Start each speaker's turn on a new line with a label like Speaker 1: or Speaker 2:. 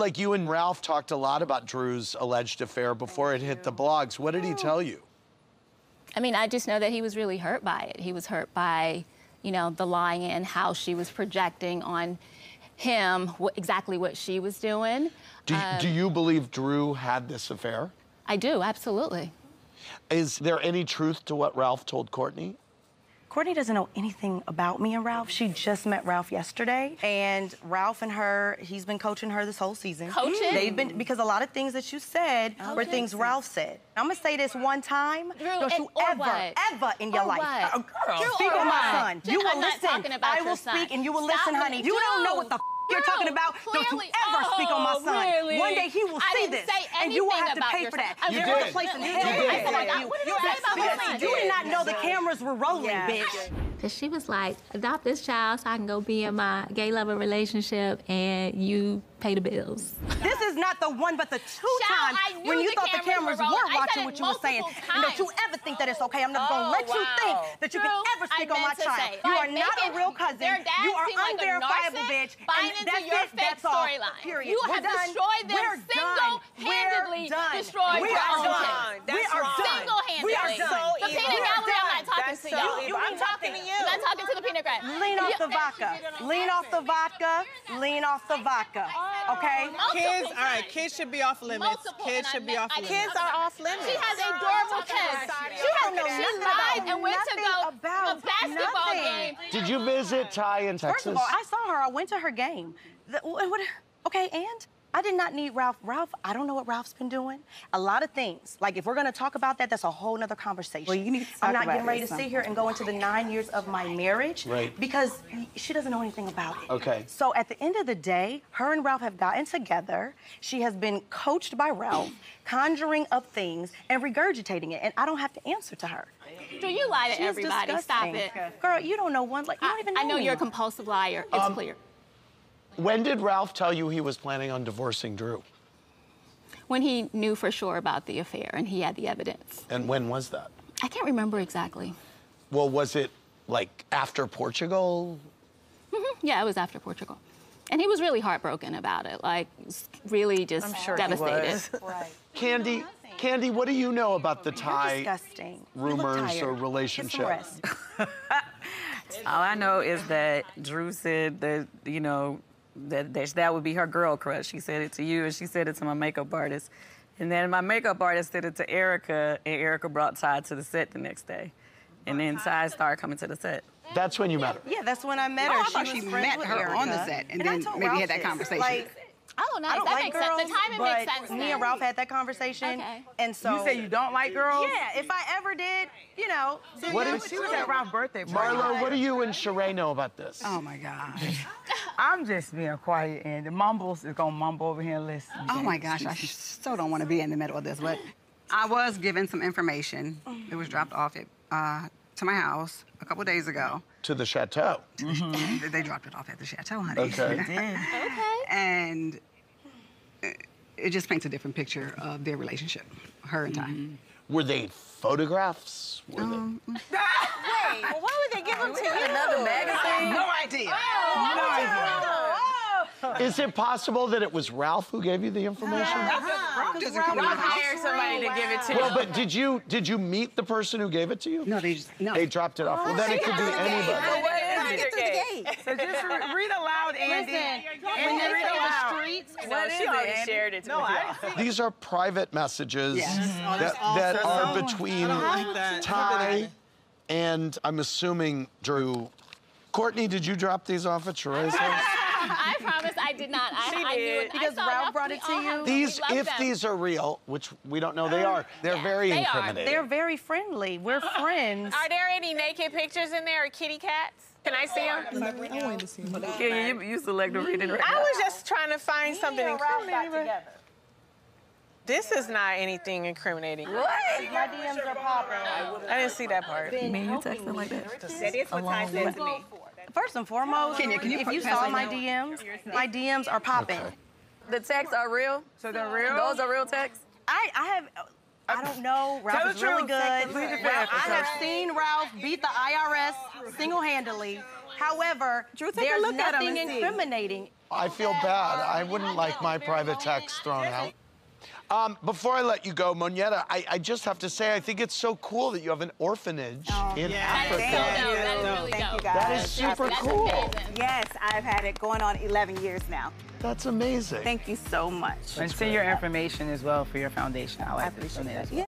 Speaker 1: like you and Ralph talked a lot about Drew's alleged affair before it hit the blogs. What did he tell you?
Speaker 2: I mean, I just know that he was really hurt by it. He was hurt by, you know, the lying and how she was projecting on him exactly what she was doing.
Speaker 1: Do,
Speaker 2: Um,
Speaker 1: do you believe Drew had this affair?
Speaker 2: I do, absolutely.
Speaker 1: Is there any truth to what Ralph told Courtney?
Speaker 3: Courtney doesn't know anything about me and Ralph. She just met Ralph yesterday, and Ralph and her, he's been coaching her this whole season.
Speaker 2: Coaching?
Speaker 3: They've been because a lot of things that you said were things Ralph said. I'm gonna say this one time.
Speaker 2: Drew,
Speaker 3: don't you ever,
Speaker 2: what?
Speaker 3: ever in your
Speaker 2: Or
Speaker 3: life
Speaker 2: what?
Speaker 3: uh,
Speaker 2: Drew,
Speaker 3: speak on my son.
Speaker 2: Jen,
Speaker 3: You will
Speaker 2: I'm
Speaker 3: listen. I will speak, and you will
Speaker 2: Stop
Speaker 3: listen, honey. You don't know what the. You're talking
Speaker 2: Drew,
Speaker 3: about. Don't you
Speaker 2: clearly-
Speaker 3: ever speak on my
Speaker 2: Oh,
Speaker 3: son.
Speaker 2: really?
Speaker 3: One day he will
Speaker 2: I
Speaker 3: see this,
Speaker 2: say
Speaker 3: and you will have to pay for that.
Speaker 2: son. I
Speaker 3: There
Speaker 1: did.
Speaker 3: is a place in hell.
Speaker 1: did.
Speaker 2: I said, like, I- what did I say about my
Speaker 3: Yes,
Speaker 2: son?
Speaker 3: You did not know the cameras were rolling, bitch.
Speaker 4: Cause she was like, adopt this child so I can go be in my gay lover relationship and you pay the bills.
Speaker 3: This is not the one, but the two
Speaker 2: Child,
Speaker 3: times when you
Speaker 2: the
Speaker 3: thought the
Speaker 2: cameras
Speaker 3: cameras
Speaker 2: were
Speaker 3: were,
Speaker 2: rolling. I said
Speaker 3: watching what you were saying.
Speaker 2: multiple
Speaker 3: And don't you ever think that it's okay. I'm never
Speaker 2: Oh,
Speaker 3: gonna let you think that you
Speaker 2: Drew,
Speaker 3: can ever speak on my child.
Speaker 2: say,
Speaker 3: you are not a real cousin. you are
Speaker 2: seem like
Speaker 3: unverifiable, bitch.
Speaker 2: buying
Speaker 3: and
Speaker 2: into
Speaker 3: that's
Speaker 2: your
Speaker 3: it.
Speaker 2: fake
Speaker 3: That's all.
Speaker 2: storyline.
Speaker 3: Period.
Speaker 2: You
Speaker 3: We're
Speaker 2: have
Speaker 3: done.
Speaker 2: destroyed them single-handedly
Speaker 3: We're done.
Speaker 2: destroyed
Speaker 3: We are done.
Speaker 2: kids.
Speaker 3: We
Speaker 5: That's
Speaker 3: are
Speaker 5: wrong.
Speaker 3: done.
Speaker 2: Single-handedly.
Speaker 3: We are
Speaker 5: So
Speaker 3: done.
Speaker 2: The
Speaker 5: evil.
Speaker 2: peanut
Speaker 3: We are
Speaker 2: gallery, I'm not
Speaker 3: done.
Speaker 2: talking
Speaker 5: That's
Speaker 2: to y'all.
Speaker 5: evil. I'm talking to you.
Speaker 2: I'm not talking to the peanut gallery.
Speaker 3: Lean off the vodka. Lean off the vodka. Lean off the vodka. Oh,
Speaker 2: okay?
Speaker 5: Kids, all right, kids should be off limits. Kids should be off limits. Kids are off limits.
Speaker 2: She has adorable kids. She has
Speaker 3: know
Speaker 2: she
Speaker 3: nothing
Speaker 2: lied
Speaker 3: about-
Speaker 2: and went to
Speaker 3: nothing
Speaker 2: go
Speaker 3: about
Speaker 2: a basketball
Speaker 3: nothing.
Speaker 2: game.
Speaker 1: Did you visit Ty in Texas?
Speaker 3: First of all, I saw her. I went to her game. The- what, what- okay, and I did not need Ralph. Ralph, I don't know what Ralph's been doing. A lot of things. Like if we're gonna talk about that, that's a whole nother conversation.
Speaker 6: Well, you need to
Speaker 3: I'm not
Speaker 6: about
Speaker 3: getting ready to
Speaker 6: at
Speaker 3: sit here and go into the nine years of my marriage.
Speaker 1: Right.
Speaker 3: Because she doesn't know anything about it.
Speaker 1: Okay.
Speaker 3: So at the end of the day, her and Ralph have gotten together. She has been coached by Ralph, conjuring up things and regurgitating it, and I don't have to answer to her.
Speaker 2: Do you lie to
Speaker 3: She's
Speaker 2: everybody? Stop it.
Speaker 3: Girl, you don't know one. Like you
Speaker 2: I,
Speaker 3: don't even know
Speaker 2: I know
Speaker 3: me.
Speaker 2: you're a compulsive liar. It's
Speaker 1: Um,
Speaker 2: clear.
Speaker 1: When did Ralph tell you he was planning on divorcing Drew?
Speaker 2: When he knew for sure about the affair and he had the evidence.
Speaker 1: And when was that?
Speaker 2: I can't remember exactly.
Speaker 1: Well, was it like after Portugal? Mm-hmm.
Speaker 2: Yeah, it was after Portugal. And he was really heartbroken about it, like really just
Speaker 6: I'm sure he
Speaker 2: devastated.
Speaker 6: was.
Speaker 3: Right.
Speaker 1: Kandi, Kandi, what do you know about the
Speaker 3: You're disgusting.
Speaker 1: Rumors or
Speaker 3: tired. Get some
Speaker 1: relationship?
Speaker 6: All I know is that Drew said that, you know, that, that that would be her girl crush. She said it to you, and she said it to my makeup artist. And then my makeup artist said it to Erica, and Erica brought Ty to the set the next day. And then Ty started coming to the set.
Speaker 1: That's when you met her.
Speaker 3: Yeah, that's when I met
Speaker 7: Oh,
Speaker 3: her.
Speaker 7: I
Speaker 3: she
Speaker 7: thought
Speaker 3: was
Speaker 7: she met
Speaker 3: with
Speaker 7: her on the set and
Speaker 3: I
Speaker 7: then maybe had that
Speaker 3: this.
Speaker 7: conversation.
Speaker 3: Like,
Speaker 2: Oh, nice.
Speaker 3: I don't
Speaker 2: that
Speaker 3: like
Speaker 2: makes
Speaker 3: girls,
Speaker 2: sense. The timing
Speaker 3: but
Speaker 2: makes sense.
Speaker 3: me
Speaker 2: then.
Speaker 3: and Ralph had that conversation,
Speaker 2: Okay.
Speaker 3: and so
Speaker 8: You say you don't like girls?
Speaker 3: Yeah, if I ever did, you know. then
Speaker 1: What
Speaker 3: you
Speaker 1: is-
Speaker 3: would
Speaker 8: She was
Speaker 3: too.
Speaker 8: at Ralph's birthday party.
Speaker 1: Marlo, what do you and Sheree know about this?
Speaker 7: Oh my gosh.
Speaker 8: I'm just being quiet, and the mumbles is gonna mumble over here and listen.
Speaker 7: Oh my gosh, I so don't want to be in the middle of this, but I was given some information. It was dropped off at, uh, to my house a couple days ago.
Speaker 1: To the chateau.
Speaker 7: They- They dropped it off at the chateau, honey.
Speaker 1: Okay.
Speaker 2: Okay.
Speaker 7: and it- it just paints a different picture of their relationship, her and Ty.
Speaker 1: Were they photographs? Were
Speaker 7: Um,
Speaker 1: they...
Speaker 5: Wait, well, why would they give them to you?
Speaker 6: Another magazine?
Speaker 7: No idea.
Speaker 1: Is it possible that it was Ralph who gave you the information?
Speaker 7: Ralph doesn't come to my house.
Speaker 5: Hire somebody to give it to.
Speaker 1: Well, but did you did you meet the person who gave it to you?
Speaker 7: No, they just no.
Speaker 1: They dropped it off. Well, then it could be anybody.
Speaker 8: So just re- read aloud, Andy. Andy, read aloud.
Speaker 3: streets.
Speaker 5: No, she already shared it to
Speaker 8: No,
Speaker 5: me.
Speaker 8: I
Speaker 1: These are private messages
Speaker 7: Yes.
Speaker 1: that, that are between
Speaker 5: like that.
Speaker 1: Ty and I'm assuming Drew. Courtney, did you drop these off at Sheree's house?
Speaker 2: I promise I did not. I,
Speaker 5: She
Speaker 2: I knew
Speaker 5: did.
Speaker 2: it.
Speaker 3: Because
Speaker 2: I
Speaker 3: Ralph brought it to you.
Speaker 1: These, if
Speaker 2: them.
Speaker 1: these are real, which we don't know they oh, are, they're
Speaker 2: Yeah,
Speaker 1: very
Speaker 2: they are.
Speaker 1: incriminating.
Speaker 3: They're very friendly. We're friends.
Speaker 5: Are there any naked pictures in there or kitty cats? Can I see them?
Speaker 6: Yeah, you, you select the reading right
Speaker 5: I
Speaker 6: now.
Speaker 5: was just trying to find something incriminating. but- This is not anything incriminating. What?
Speaker 3: My DMs are popping.
Speaker 5: I didn't see that part.
Speaker 6: Me and you texting like that?
Speaker 5: That is what Ty said to me.
Speaker 3: First and foremost,
Speaker 7: Can you- can you
Speaker 3: if you saw my? DMs, my DMs are popping.
Speaker 6: The texts are real?
Speaker 8: So they're real?
Speaker 6: Those are real texts?
Speaker 3: I, I have. I don't know. Ralph
Speaker 8: Tell
Speaker 3: is really good.
Speaker 8: Plead the fifth.
Speaker 3: Ralph, I have seen Ralph beat the IRS single-handedly. However,
Speaker 7: Drew,
Speaker 3: there's
Speaker 7: look at him
Speaker 3: nothing incriminating.
Speaker 1: I feel bad. I wouldn't like my private text thrown out. Um, before I let you go, Monyetta, I, I just have to say, I think it's so cool that you have an orphanage in Africa.
Speaker 9: Thank you guys.
Speaker 1: That is super
Speaker 2: That's
Speaker 1: cool.
Speaker 2: amazing.
Speaker 9: Yes, I've had it going on 11 years now.
Speaker 1: That's amazing.
Speaker 9: Thank you so much.
Speaker 10: And send your information as well for your foundation. I like
Speaker 9: I
Speaker 10: to
Speaker 9: appreciate
Speaker 10: donate
Speaker 9: that.
Speaker 10: as well.
Speaker 9: Yeah.